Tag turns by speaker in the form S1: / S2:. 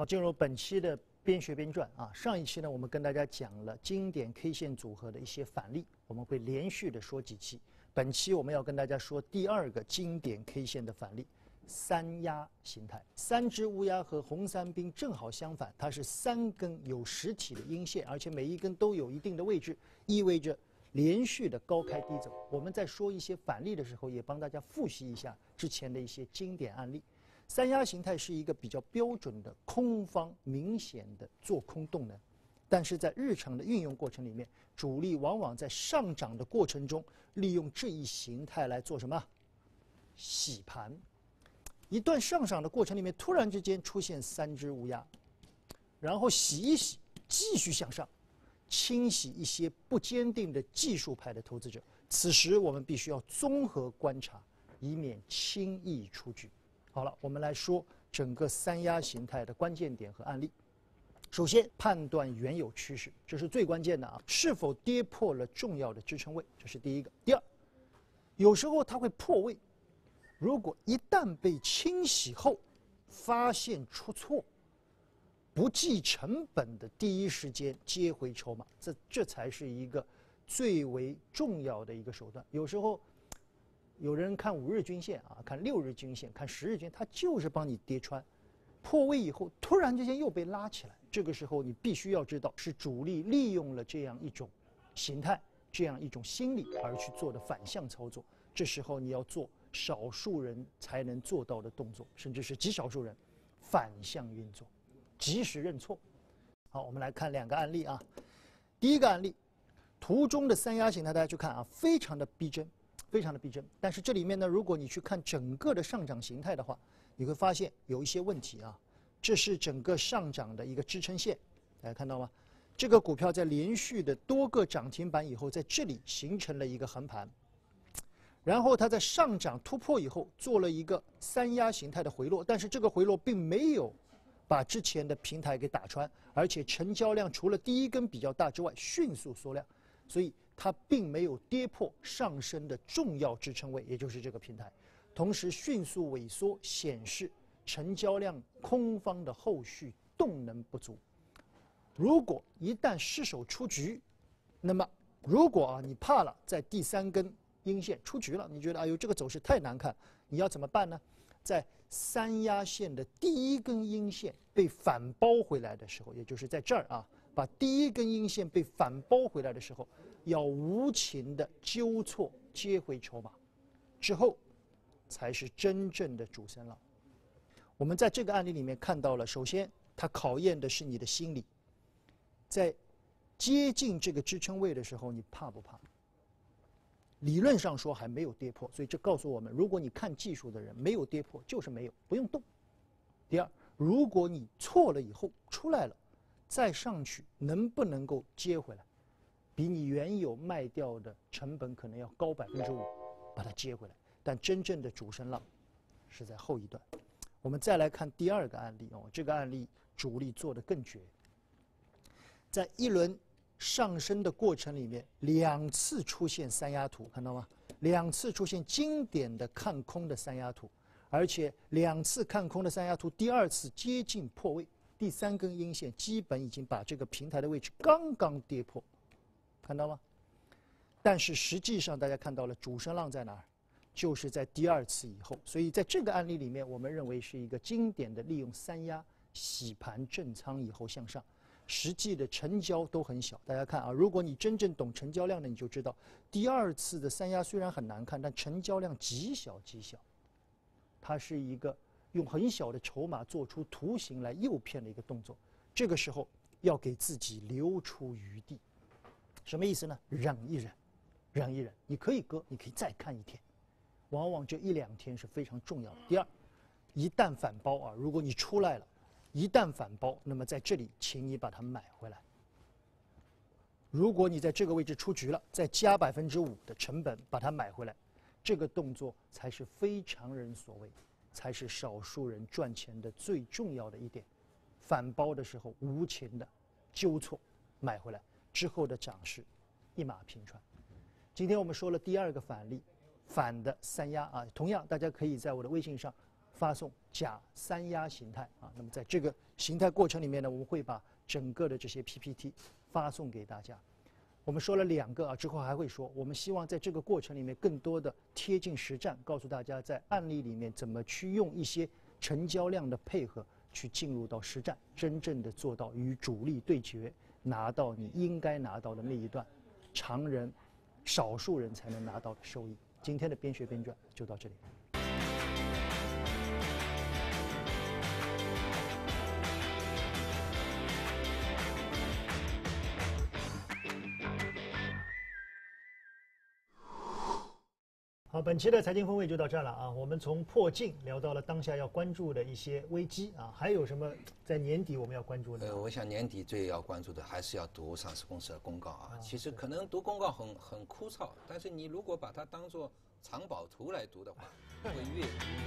S1: 好，进入本期的边学边赚啊。上一期呢，我们跟大家讲了经典 K 线组合的一些反例，我们会连续的说几期。本期我们要跟大家说第二个经典 K 线的反例——三压形态。三只乌鸦和红三兵正好相反，它是三根有实体的阴线，而且每一根都有一定的位置，意味着连续的高开低走。我们在说一些反例的时候，也帮大家复习一下之前的一些经典案例。三压形态是一个比较标准的空方明显的做空动能，但是在日常的运用过程里面，主力往往在上涨的过程中利用这一形态来做什么？洗盘。一段上涨的过程里面，突然之间出现三只乌鸦，然后洗一洗，继续向上，清洗一些不坚定的技术派的投资者。此时我们必须要综合观察，以免轻易出局。好了，我们来说整个三压形态的关键点和案例。首先，判断原有趋势，这是最关键的啊！是否跌破了重要的支撑位，这是第一个。第二，有时候它会破位，如果一旦被清洗后发现出错，不计成本的第一时间接回筹码，这这才是一个最为重要的一个手段。有时候。有人看五日均线啊，看六日均线，看十日均，它就是帮你跌穿，破位以后突然之间又被拉起来。这个时候你必须要知道，是主力利用了这样一种形态、这样一种心理而去做的反向操作。这时候你要做少数人才能做到的动作，甚至是极少数人反向运作，及时认错。好，我们来看两个案例啊。第一个案例，图中的三压形态，大家去看啊，非常的逼真。非常的逼真，但是这里面呢，如果你去看整个的上涨形态的话，你会发现有一些问题啊。这是整个上涨的一个支撑线，大家看到吗？这个股票在连续的多个涨停板以后，在这里形成了一个横盘，然后它在上涨突破以后做了一个三压形态的回落，但是这个回落并没有把之前的平台给打穿，而且成交量除了第一根比较大之外，迅速缩量。所以它并没有跌破上升的重要支撑位，也就是这个平台，同时迅速萎缩，显示成交量空方的后续动能不足。如果一旦失手出局，那么如果啊你怕了，在第三根阴线出局了，你觉得哎呦这个走势太难看，你要怎么办呢？在三压线的第一根阴线被反包回来的时候，也就是在这儿啊。把第一根阴线被反包回来的时候，要无情的纠错接回筹码，之后才是真正的主升浪。我们在这个案例里面看到了，首先它考验的是你的心理，在接近这个支撑位的时候，你怕不怕？理论上说还没有跌破，所以这告诉我们，如果你看技术的人没有跌破，就是没有，不用动。第二，如果你错了以后出来了。再上去能不能够接回来，比你原有卖掉的成本可能要高百分之五，把它接回来。但真正的主升浪是在后一段。我们再来看第二个案例哦，这个案例主力做的更绝，在一轮上升的过程里面，两次出现三压图，看到吗？两次出现经典的看空的三压图，而且两次看空的三压图，第二次接近破位。第三根阴线基本已经把这个平台的位置刚刚跌破，看到吗？但是实际上大家看到了主升浪在哪儿？就是在第二次以后。所以在这个案例里面，我们认为是一个经典的利用三压洗盘震仓以后向上，实际的成交都很小。大家看啊，如果你真正懂成交量的，你就知道第二次的三压虽然很难看，但成交量极小极小，它是一个。用很小的筹码做出图形来诱骗的一个动作，这个时候要给自己留出余地，什么意思呢？忍一忍，忍一忍，你可以割，你可以再看一天，往往这一两天是非常重要的。第二，一旦反包啊，如果你出来了，一旦反包，那么在这里，请你把它买回来。如果你在这个位置出局了，再加百分之五的成本把它买回来，这个动作才是非常人所为。才是少数人赚钱的最重要的一点。反包的时候无情的纠错买回来之后的涨势一马平川。今天我们说了第二个反例，反的三压啊，同样大家可以在我的微信上发送假三压形态啊。那么在这个形态过程里面呢，我们会把整个的这些 PPT 发送给大家。我们说了两个啊，之后还会说。我们希望在这个过程里面更多的贴近实战，告诉大家在案例里面怎么去用一些成交量的配合去进入到实战，真正的做到与主力对决，拿到你应该拿到的那一段，常人、少数人才能拿到的收益。今天的边学边赚就到这里。好，本期的财经峰会就到这儿了啊。我们从破镜聊到了当下要关注的一些危机啊，还有什么在年底我们要关注的？
S2: 呃，我想年底最要关注的还是要读上市公司的公告啊。其实可能读公告很很枯燥，但是你如果把它当做藏宝图来读的话，会越读越。